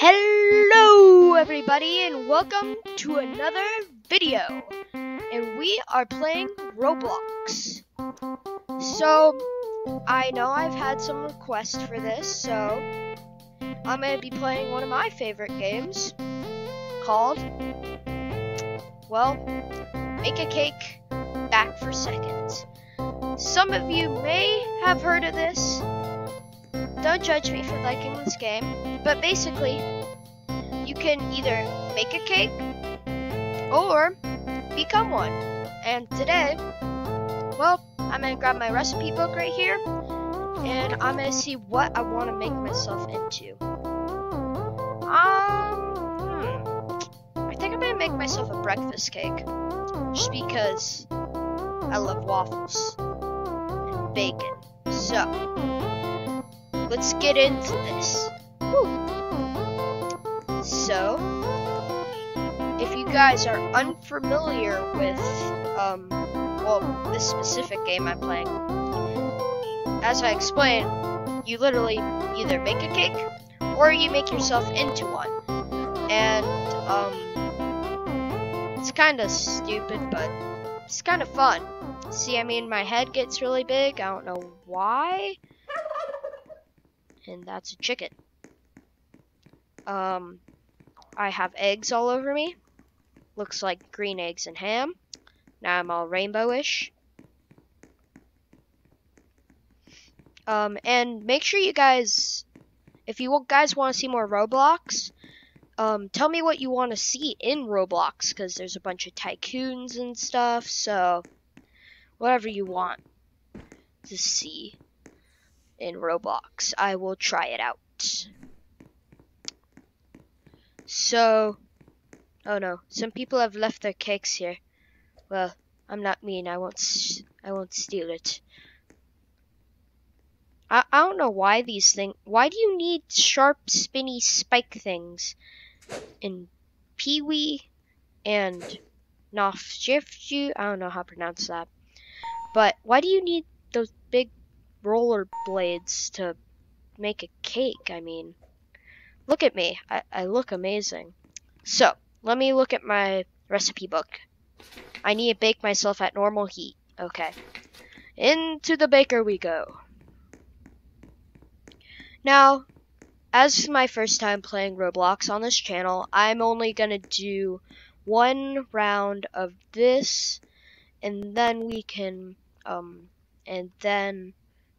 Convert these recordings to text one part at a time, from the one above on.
Hello everybody and welcome to another video. And we are playing Roblox. So, I know I've had some requests for this, so I'm going to be playing one of my favorite games called, well, Make a Cake Back for Seconds. Some of you may have heard of this. Don't judge me for liking this game, but basically, you can either make a cake or become one. And today, well, I'm gonna grab my recipe book right here and I'm gonna see what I want to make myself into. Um, hmm. I think I'm gonna make myself a breakfast cake just because I love waffles and bacon. So, let's get into this. So, if you guys are unfamiliar with, um, well, this specific game I'm playing, as I explained, you literally either make a cake or you make yourself into one. And, um, it's kind of stupid, but it's kind of fun. See, I mean, my head gets really big. I don't know why. And that's a chicken. Um, I have eggs all over me. Looks like green eggs and ham. Now I'm all rainbowish. Um, and make sure you guys, if you guys want to see more Roblox, um, tell me what you want to see in Roblox, because there's a bunch of tycoons and stuff, so whatever you want to see in Roblox, I will try it out. So, oh no, some people have left their cakes here. Well, I'm not mean. I won't. I won't steal it. I I don't know why these things. Why do you need sharp, spinny spike things in Pee Wee and Nofjifju? I don't know how to pronounce that. But why do you need those big roller blades to make a cake? I mean. Look at me. I, I look amazing. So, let me look at my recipe book. I need to bake myself at normal heat. Okay. Into the baker we go. Now, as my first time playing Roblox on this channel, I'm only going to do one round of this, and then we can, um, and then,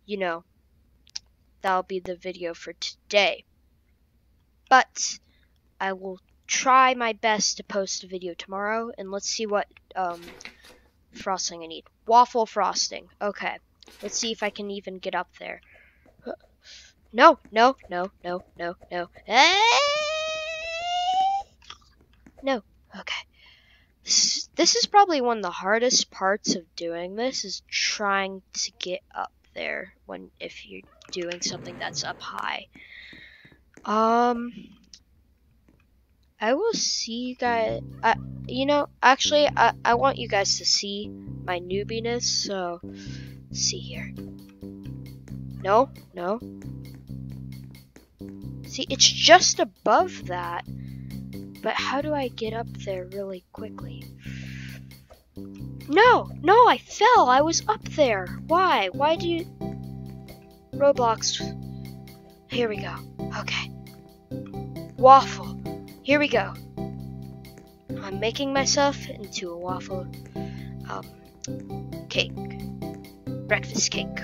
you know, that'll be the video for today but I will try my best to post a video tomorrow, and let's see what um, frosting I need. Waffle frosting. Okay. Let's see if I can even get up there. No, no, no, no, no, no. No. Okay. This, this is probably one of the hardest parts of doing this is trying to get up there when if you're doing something that's up high. Um, I will see you guys. I, you know, actually, I, I want you guys to see my newbiness. So, see here. No, no. See, it's just above that. But how do I get up there really quickly? No, no, I fell. I was up there. Why? Why do you... Roblox. Here we go. Okay. Waffle. Here we go. I'm making myself into a waffle um, cake. Breakfast cake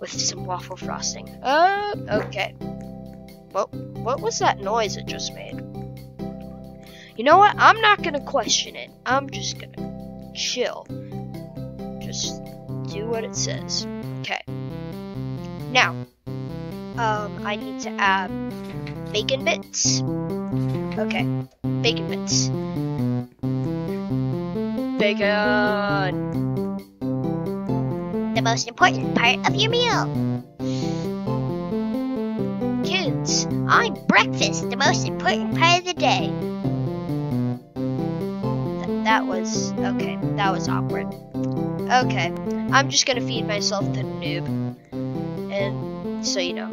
with some waffle frosting. Uh, okay. What, what was that noise it just made? You know what? I'm not gonna question it. I'm just gonna chill. Just do what it says. Okay. Now, um, I need to add bacon bits. Okay, bacon bits. Bacon! The most important part of your meal. Kids, I'm breakfast, the most important part of the day. Th that was, okay, that was awkward. Okay, I'm just gonna feed myself the noob. And, so you know.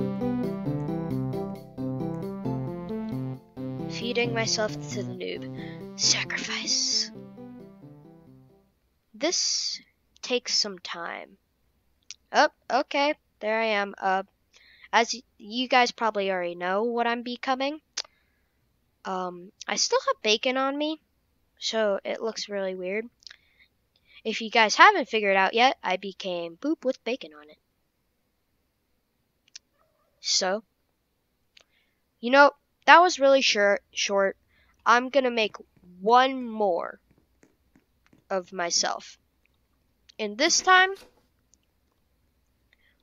Feeding myself to the noob. Sacrifice. This takes some time. Oh, okay. There I am. Uh, as you guys probably already know what I'm becoming. Um, I still have bacon on me, so it looks really weird. If you guys haven't figured out yet, I became poop with bacon on it. So, you know, that was really short. Short. I'm gonna make one more of myself. And this time,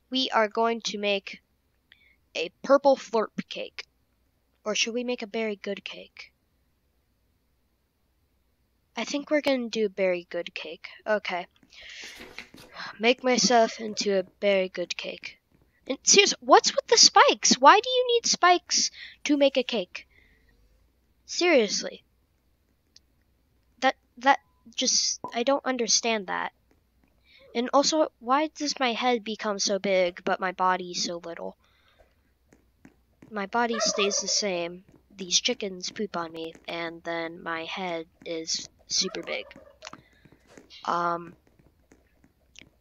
we are going to make a purple flurp cake. Or should we make a berry good cake? I think we're gonna do a berry good cake. Okay. Make myself into a berry good cake. And seriously, what's with the spikes? Why do you need spikes to make a cake? Seriously. That that just I don't understand that. And also, why does my head become so big but my body so little? My body stays the same. These chickens poop on me, and then my head is super big. Um,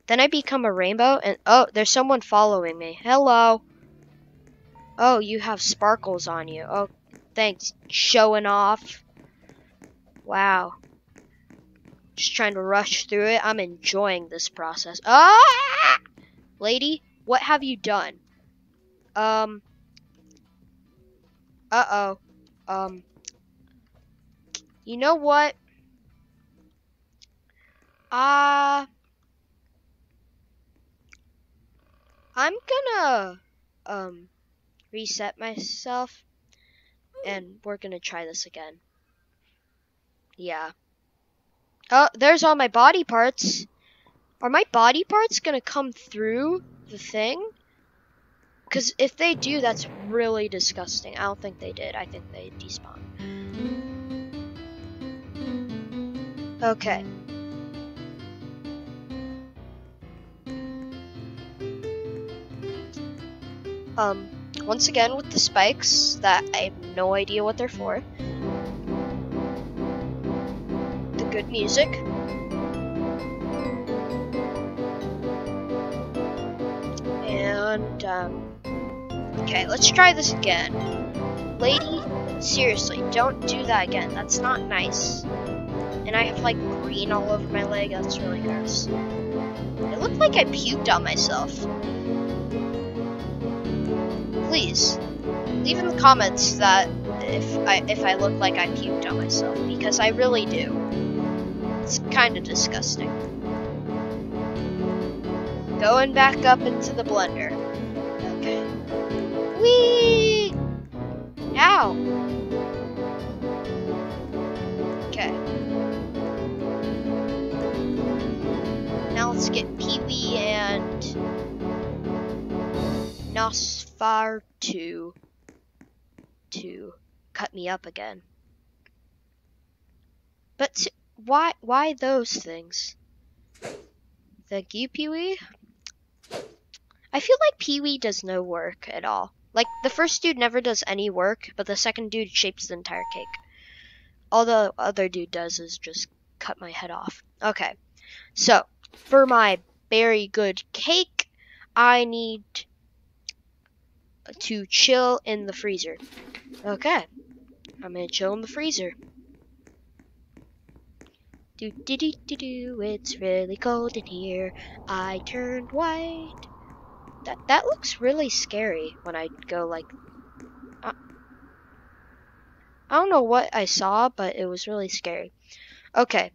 then I become a rainbow, and oh, there's someone following me. Hello. Oh, you have sparkles on you. Oh, thanks. Showing off. Wow. Just trying to rush through it. I'm enjoying this process. Ah! Lady, what have you done? Um. Uh-oh. Um. You know what? Uh, I'm gonna um reset myself and we're gonna try this again. Yeah. Oh, there's all my body parts. Are my body parts gonna come through the thing? Because if they do, that's really disgusting. I don't think they did. I think they despawned. Okay. Um, once again with the spikes that I have no idea what they're for. The good music. And, um, okay, let's try this again. Lady, seriously, don't do that again. That's not nice. And I have like green all over my leg. That's really gross. It looked like I puked on myself please leave in the comments that if I if I look like I puked on myself because I really do. It's kind of disgusting. Going back up into the blender. Okay. Whee! Ow! Okay. Now let's get Pee Wee and Nosfar to to cut me up again. But why why those things? Thank you, Pee Wee. I feel like Pee Wee does no work at all. Like the first dude never does any work, but the second dude shapes the entire cake. All the other dude does is just cut my head off. Okay. So, for my very good cake, I need to chill in the freezer. Okay. I'm gonna chill in the freezer. Do do do do do. It's really cold in here. I turned white. That that looks really scary when I go like. Uh, I don't know what I saw, but it was really scary. Okay.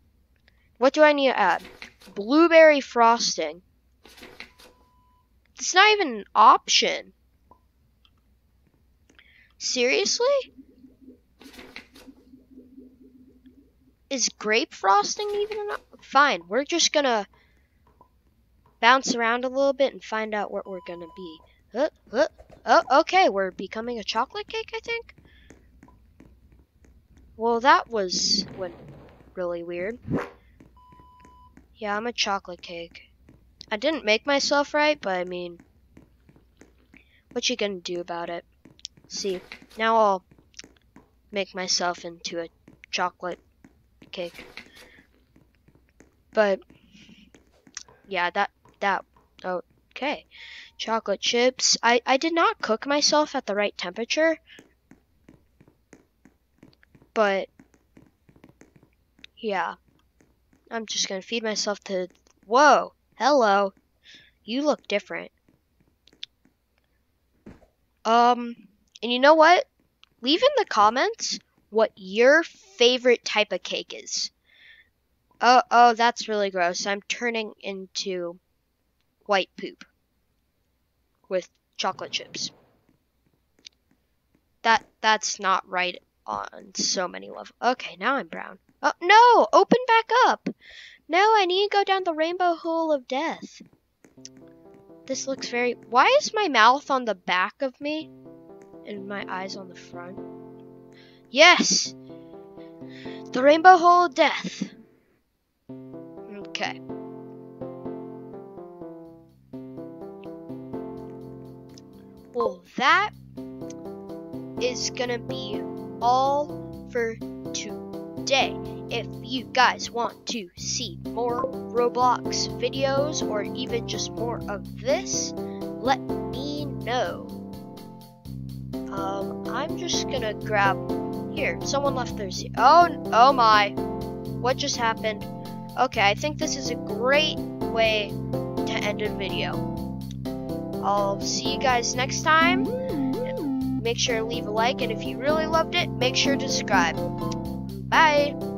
What do I need to add? Blueberry frosting. It's not even an option. Seriously? Is grape frosting even op- Fine, we're just gonna bounce around a little bit and find out what we're gonna be. Uh, uh, oh, okay, we're becoming a chocolate cake, I think. Well, that was really weird. Yeah, I'm a chocolate cake. I didn't make myself right, but I mean, what you gonna do about it? See, now I'll make myself into a chocolate cake. But yeah, that that okay. Chocolate chips. I I did not cook myself at the right temperature. But yeah. I'm just going to feed myself to Whoa. Hello. You look different. Um, and you know what? Leave in the comments what your favorite type of cake is. Oh, oh, that's really gross. I'm turning into white poop with chocolate chips. That that's not right on so many levels. Okay, now I'm brown. Oh, no! Open back up! No, I need to go down the rainbow hole of death. This looks very... Why is my mouth on the back of me? And my eyes on the front? Yes! The rainbow hole of death. Okay. Well, that is gonna be all for today. If you guys want to see more Roblox videos or even just more of this, let me know. I'm just gonna grab here. Someone left their here. Oh, oh my! What just happened? Okay, I think this is a great way to end a video. I'll see you guys next time. Make sure to leave a like, and if you really loved it, make sure to subscribe. Bye!